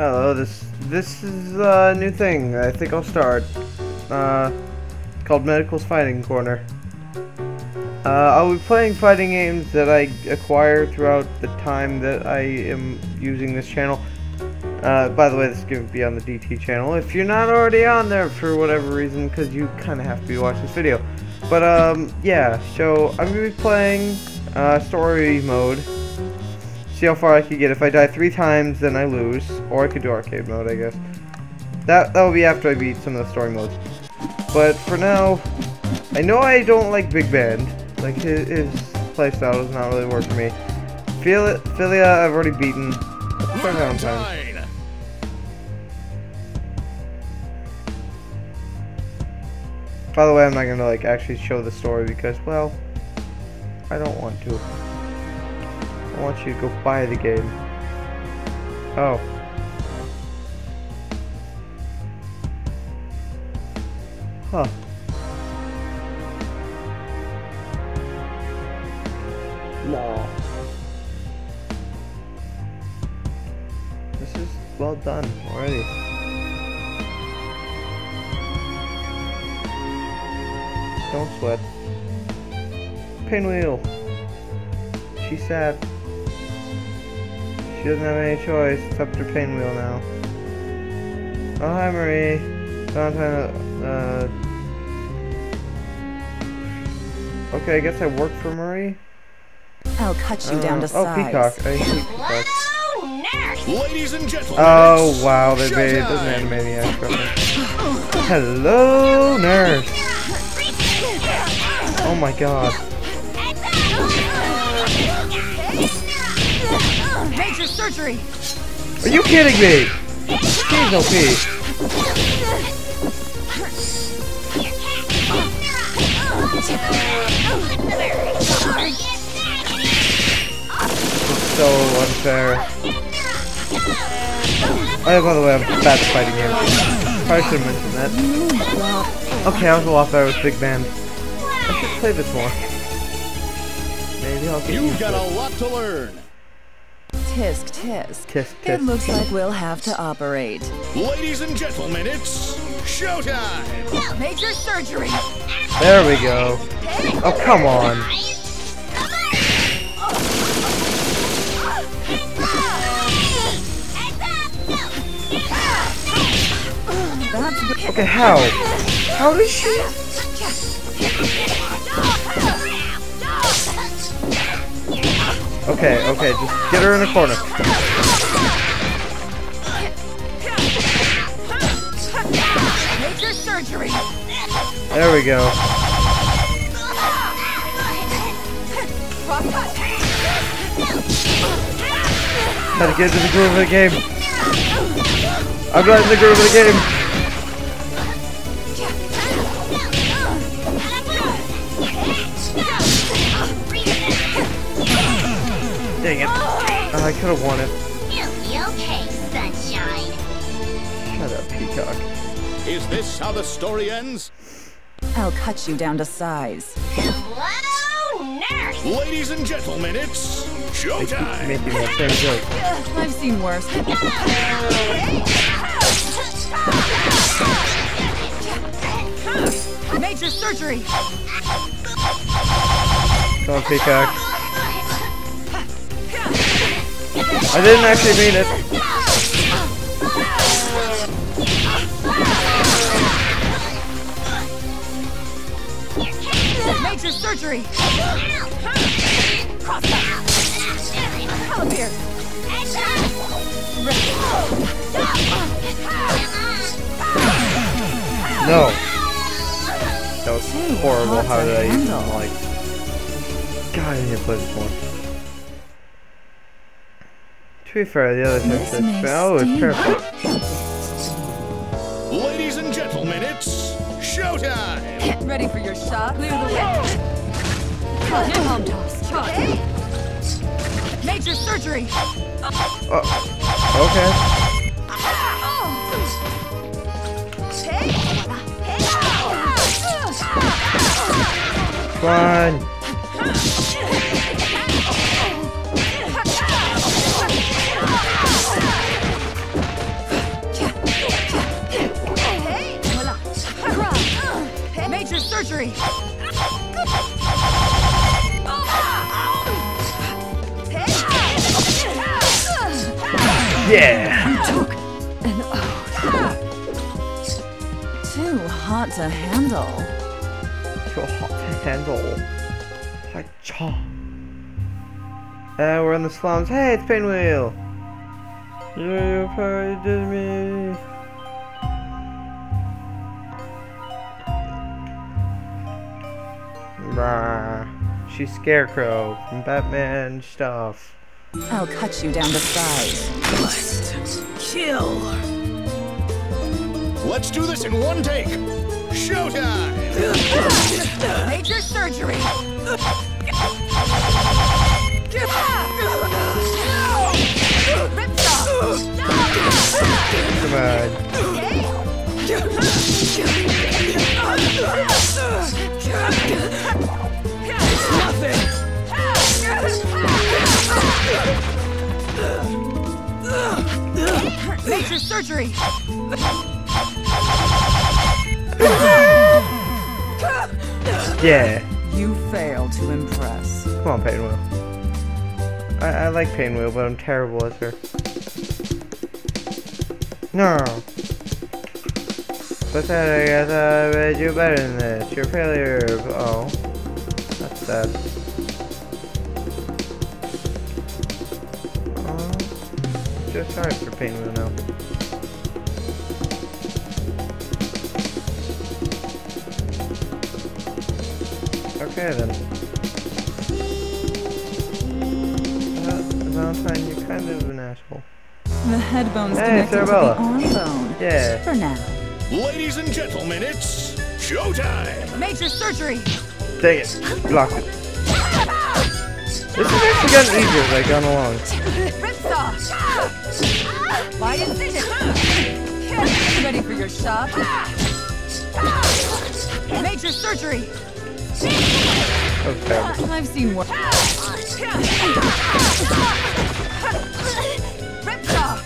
Hello, this this is a new thing. I think I'll start. Uh, called Medical's Fighting Corner. Uh, I'll be playing fighting games that I acquire throughout the time that I am using this channel. Uh, by the way, this is going to be on the DT channel. If you're not already on there for whatever reason, because you kind of have to be watching this video. But, um, yeah, so I'm going to be playing uh, story mode. See how far I can get. If I die three times, then I lose. Or I could do arcade mode, I guess. That, that will be after I beat some of the story modes. But for now, I know I don't like Big Band. Like, his, his playstyle does not really work for me. Feel Filia, I've already beaten. By the way, I'm not gonna like actually show the story because, well, I don't want to. I want you to go buy the game. Oh. Huh. No. This is well done already. Don't sweat. Pinwheel. She's sad. She doesn't have any choice. It's up to Pinwheel now. Oh, hi, Marie. Valentine, uh... Okay, I guess I work for Marie? I'll cut you uh, down to oh, size. Oh, Peacock. I hate Peacock. Ladies and gentlemen. Oh, wow, they made an Animaniacs Hello, nurse. Oh my god. Surgery. Are you kidding me? She's OP. so unfair. Oh yeah, by the way, I'm bad at fighting games. Probably should have mentioned that. Okay, I was a lot better with Big Band. I should play this more. Maybe I'll get You've got a lot to learn. Tisk, tisk. Tisk, tisk. It looks like we'll have to operate. Ladies and gentlemen, it's showtime! Major surgery! There we go. Oh, come on. Okay, how? How does she? Okay, okay, just get her in a corner. Major surgery. There we go. Gotta get into the groove of the game. I'm not in the groove of the game. Dang it. Oh, I could have won it. You'll be okay, sunshine. Shut up, Peacock. Is this how the story ends? I'll cut you down to size. Hello, nurse! Ladies and gentlemen, it's showtime! Making that same joke. I've seen worse. Major surgery! Come on, Peacock. I didn't actually mean it. Major surgery. No. That was horrible. How did I even like? God, I need to play this more. To be fair, the other thing says, oh, it's perfect. Ladies and gentlemen, it's showtime! Get ready for your shot? Clear the way. Palm toss. Shot. Major surgery. Oh, okay. Come Yeah! Took an oath. Too hot to handle. Too hot to handle. Like cha. Uh, we're in the slums. Hey, it's Pinwheel! You probably did me. Brah. She's Scarecrow from Batman stuff. I'll cut you down to size. Kill. Let's do this in one take. Showtime! Major surgery. Come on. Major surgery. Yeah. You fail to impress. Come on, Painwheel. I, I like Painwheel, but I'm terrible at her. No. Pathetic, I thought I made you better than this. You're a failure. Oh. That's sad. Oh. Just sorry for Painwheel now. Okay then. Uh, Valentine, you're kind of an asshole. The head bone's Hey, connected to the Cerebella. arm bone. Yeah. For now. Ladies and gentlemen, it's showtime! Major surgery. Dang it. Blocked it. This is actually getting easier as I gone along. Ripsaw. Why incision? Ready for your shot? Major surgery. Terrible. I've seen worse. Ripsaw.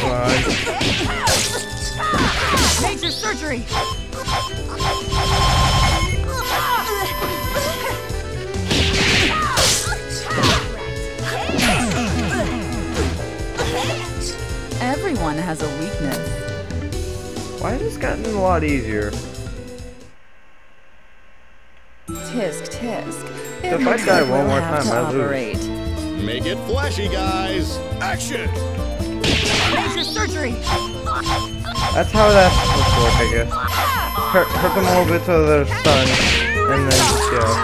Come on. Major surgery. Everyone has a weakness. Why has this gotten a lot easier? Tisk tisk. If I die one more time, I lose. lose. Make it flashy, guys! Action! Major surgery. That's how that's supposed to work, I guess. Hurt, hurt them a little bit so they're stunned, and then, yeah.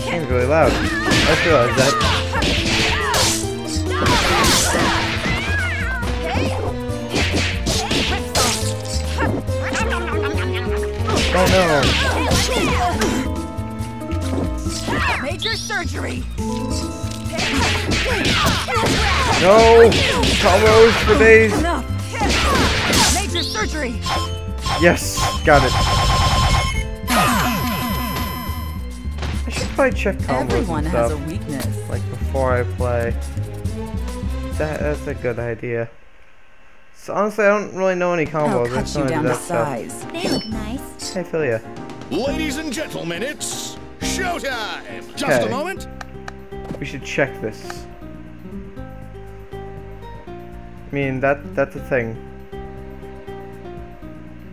Seems really loud. I just realized that. Oh Major surgery. no! No! Combos for days! Enough. Major surgery. Yes! Got it. I should probably check combos Everyone and has a weakness. like before I play. That, that's a good idea. So honestly, I don't really know any combos. I'll combos. I cut just you know I do down to that stuff. size. They look nice. Hey, Philia. Ladies and gentlemen, it's showtime! Just Okay. a moment. We should check this. I mean, that that's a thing.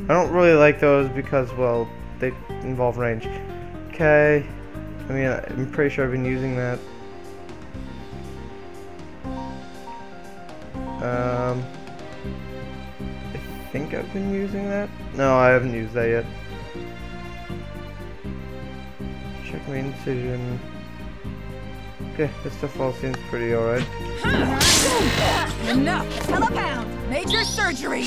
I don't really like those because, well, they involve range. Okay. I mean, I'm pretty sure I've been using that. Um, I think I've been using that. No, I haven't used that yet. Check my incision. Okay, this stuff all seems pretty alright. Enough. Telepound. Major surgery.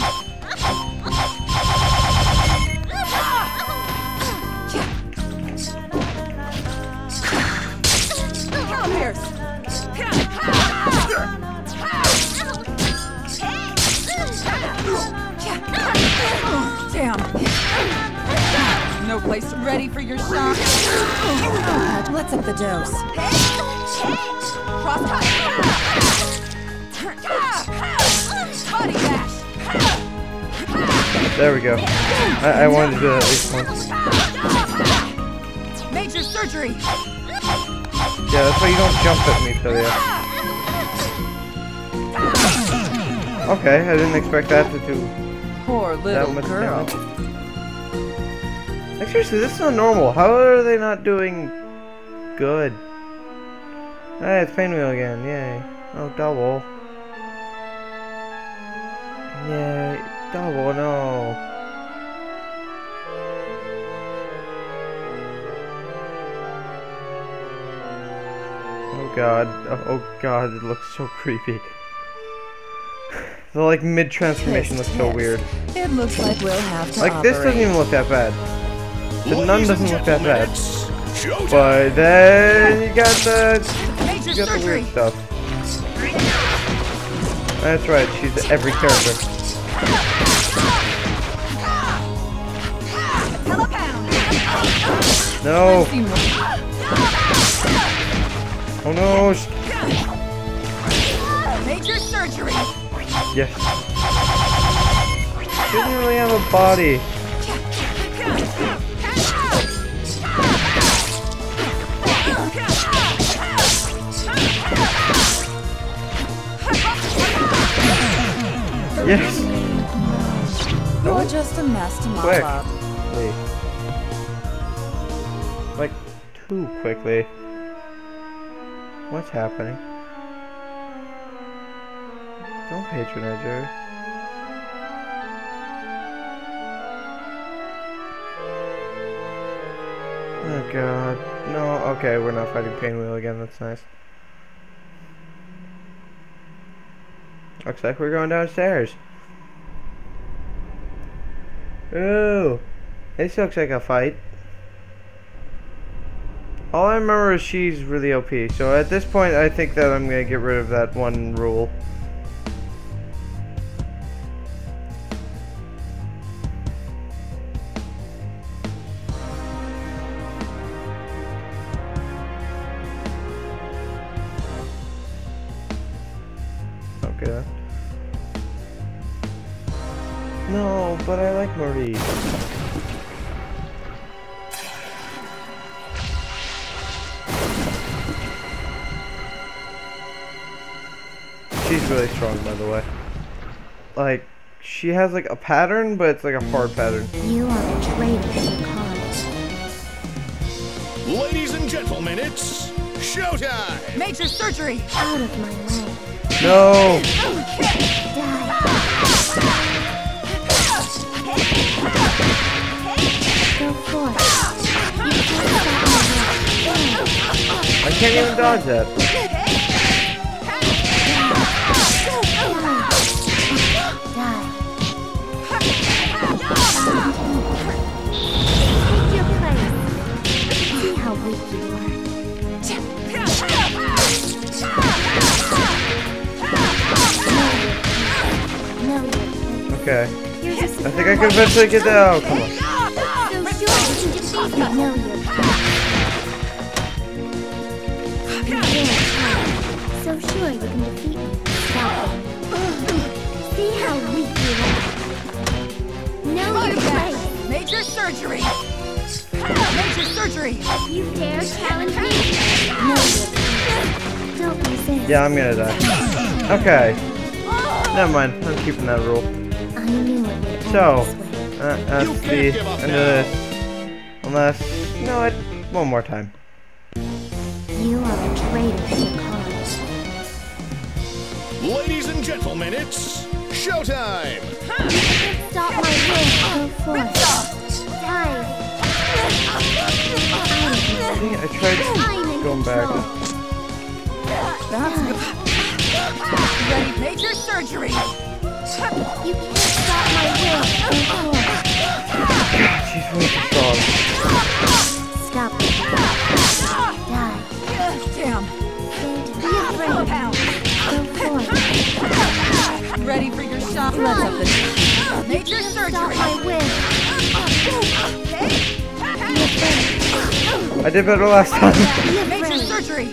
No place ready for your shot. Let's up the dose. Cross cut. Body bag. There we go. I, I wanted to do that at least once. Major surgery. Yeah, that's why you don't jump at me, Philia. Okay, I didn't expect that to do Poor that little much girl. damage. Like seriously, this is not normal. How are they not doing good? Hey, it's Pinwheel again, yay. Oh, double. Yay, double, no. Oh god, oh, oh god, it looks so creepy. The like mid transformation looks so weird. It looks like we'll have to Like this doesn't even look that bad. The nun doesn't look that bad. But then you got the you got the weird stuff. That's right, she's every character. No! Oh no! Major surgery. Yes. She doesn't really have a body. Yes! You're just a mess to mop Quick. up. Wait. Like, too quickly. What's happening? Don't patronize her. Oh god. No, okay, we're not fighting Painwheel again, that's nice. Looks like we're going downstairs. Ooh. This looks like a fight. All I remember is she's really OP, so at this point I think that I'm gonna get rid of that one rule. No, but I like Marie. She's really strong, by the way. Like, she has like a pattern, but it's like a hard pattern. You are a traitor to the cause. Ladies and gentlemen, it's showtime. Major surgery. Out of my way. No! Oh, can't even dodge that. Take your place. See how weak you are. No, Okay. I think I can eventually get that. Oh, come on. So sure you can defeat me. No, So sure you can defeat me. Stop it. See how weak you are. Know your place. Major surgery. Major surgery. You dare challenge me? No, Don't resist. Yeah, I'm gonna die. Okay. Never mind. I'm keeping that rule. I knew it So, this way. uh, that's the can't give up end of this. Unless, you know what? One more time. You are a traitor to the cause. Ladies and gentlemen, it's showtime. Stop my will. Go forth. Die. Dang it, I tried going back. That's good. Ready. Major surgery. You can't stop my will. Go forth. Let's up. Major surgery. I did better last time. Major surgery.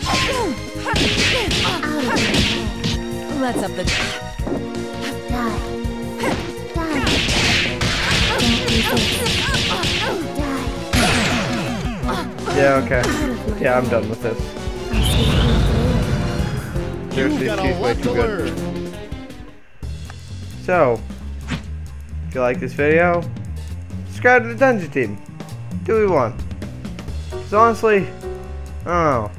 Let's up the. Yeah, okay. Yeah, I'm done with this. Seriously, she's way too good. So, if you like this video, subscribe to the Dungeon Team. Do what we want. Because honestly, I don't know.